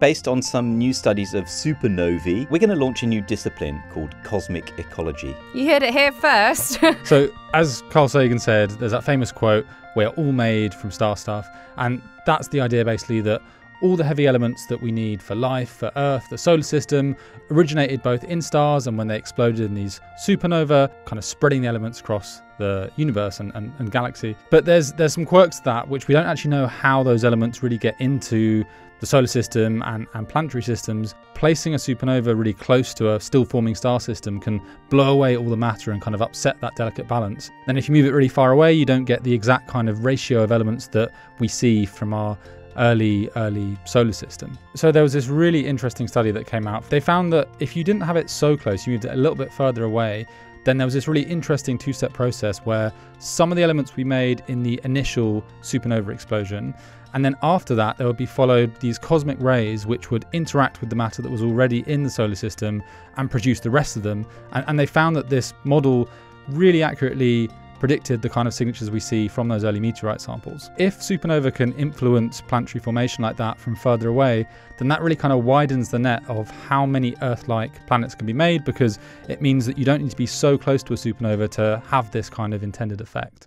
Based on some new studies of supernovae, we're going to launch a new discipline called cosmic ecology. You heard it here first. So, as Carl Sagan said, there's that famous quote, we're all made from star stuff. And that's the idea basically that all the heavy elements that we need for life, for Earth, the solar system, originated both in stars and when they exploded in these supernova, kind of spreading the elements across the universe and, and, and galaxy. But there's there's some quirks to that which we don't actually know how those elements really get into the solar system and, and planetary systems. Placing a supernova really close to a still forming star system can blow away all the matter and kind of upset that delicate balance. Then if you move it really far away, you don't get the exact kind of ratio of elements that we see from our early early solar system. So there was this really interesting study that came out. They found that if you didn't have it so close, you moved it a little bit further away, then there was this really interesting two-step process where some of the elements we made in the initial supernova explosion and then after that there would be followed these cosmic rays which would interact with the matter that was already in the solar system and produce the rest of them. And, and they found that this model really accurately predicted the kind of signatures we see from those early meteorite samples. If supernova can influence planetary formation like that from further away, then that really kind of widens the net of how many Earth like planets can be made because it means that you don't need to be so close to a supernova to have this kind of intended effect.